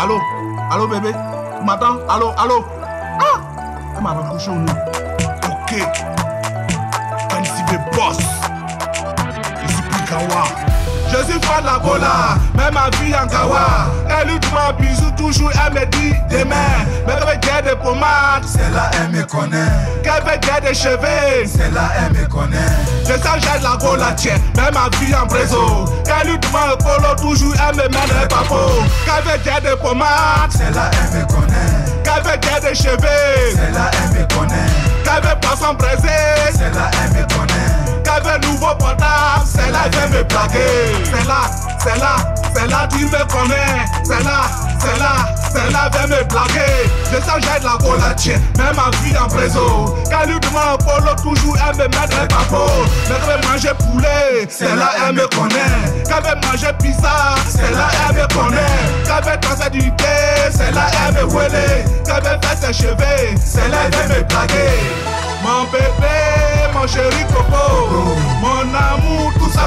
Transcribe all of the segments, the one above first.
Allô? Allô, bébé? Tu m'entends? Allô? Allô? Ah Elle m'a raccroché au nez. Ok. NCB Boss. Je suis Pikawa. Je suis fan de la Gola, même ma vie en Kawa. Elle lui demande bisous toujours, elle me dit demain. Mais veut dire des pommades, C'est là, elle me connaît. qu'elle veut dire des cheveux? C'est là, elle me connaît. Je sens j'ai la Gola, tiens, même ma vie en réseau. Qu'elle lui demande polo toujours, elle me met les papos. Qu'elle veut dire des pommades, C'est là, elle me connaît. dire des cheveux. C'est elle me connaît. Veut pas s'embrasser. C'est là, elle me connaît. qu'avait nouveau portable, c'est vient me blaguer. C'est là, c'est là, c'est là tu me connais. C'est là, c'est là, c'est là vient me blaguer. Je sens j'ai de la cola tiens, même ma vie en demande un polo, toujours elle me met des papos. Mais quand veut manger poulet, c'est là elle me connaît. Quand veut manger pizza, c'est là elle me connaît. Quand veut danser du thé, c'est là elle me wélé. Quand veut faire ses cheveux, c'est là elle me blaguer. Mon bébé, mon chéri Coco, mon amour,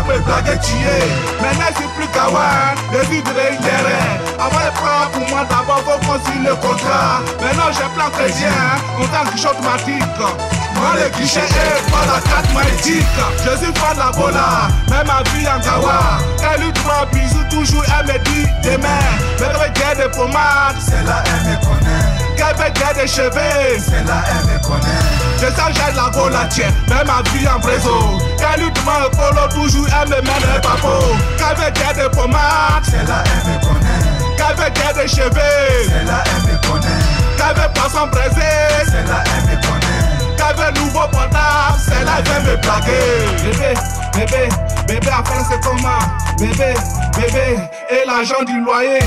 ça peut blaguer tuer. Maintenant, je suis plus kawa, je vivrai une terrain. Avant de prendre pour moi, d'abord, faut qu'on signe le contrat. Maintenant, j'ai plan chrétien, on t'a guichet automatique. Moi, le guichet est pas la carte magnétique. Je suis fan de la bola, même ma vie en kawa. Elle lui demande bisous, toujours, elle me dit demain. Veut dire des pommades, C'est là, elle me connaît. qu'elle veut dire des cheveux. C'est là, elle me connaît. Sens j'ai la gola tiens, même ma vie en demande un polo, toujours elle me papos. Quand veut dire des pommades, C'est là, elle me connaît. dire des cheveux. C'est là, elle me connaît. Veut pas s'embrasser, C'est là, elle me connaît. quand veut nouveau portable, c'est là vient me blaguer. Bébé, bébé, bébé, après c'est comment? Bébé, bébé, et l'argent du loyer.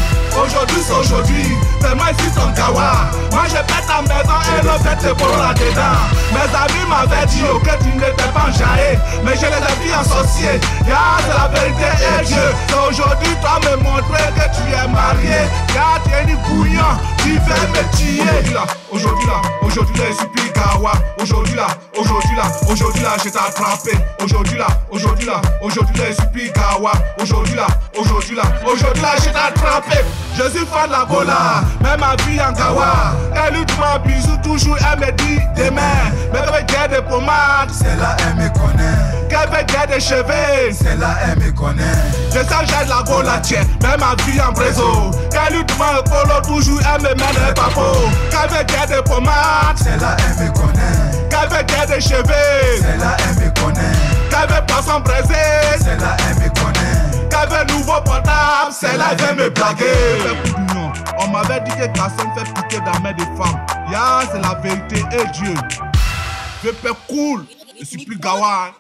Aujourd'hui c'est aujourd'hui, fais-moi ici ton kawa. Moi je pète ta maison et le fait pour là-dedans. Mes amis m'avaient dit que tu n'étais pas enjaillé, mais je les ai vus en sorcier. La vérité et Dieu. C'est aujourd'hui toi me montrer que tu es marié. Ya, tu es une bouillon, tu veux me tuer. Aujourd'hui là, aujourd'hui là, je suis plus kawa. Aujourd'hui là, aujourd'hui là, aujourd'hui là, je t'ai attrapé. Aujourd'hui là, aujourd'hui là, aujourd'hui là, je suis plus kawa. Aujourd'hui là, aujourd'hui là, aujourd'hui là, je t'ai attrapé. Je suis fan de la bola, même ma vie en kawa. Elle lui demande bisous, toujours elle me dit demain. Mais qu'elle veut des pommades, C'est là, elle me connaît. qu'elle veut dire des cheveux. C'est là, elle me connaît. Je sens j'ai de la gola tiens, même ma vie en réseau. Quand lui demande un polo, toujours elle me met les papos. Quand veut des pommades, C'est là, elle me connaît. quand veut des cheveux. C'est là, elle me connaît. Quand veut pas s'embrasser, C'est là, elle me connaît. Quand veut me blaguer. On m'avait dit que garçon fait piquer dans la main des femmes. Ya, c'est la vérité et Dieu. Je fais cool, je suis plus gawa. hein.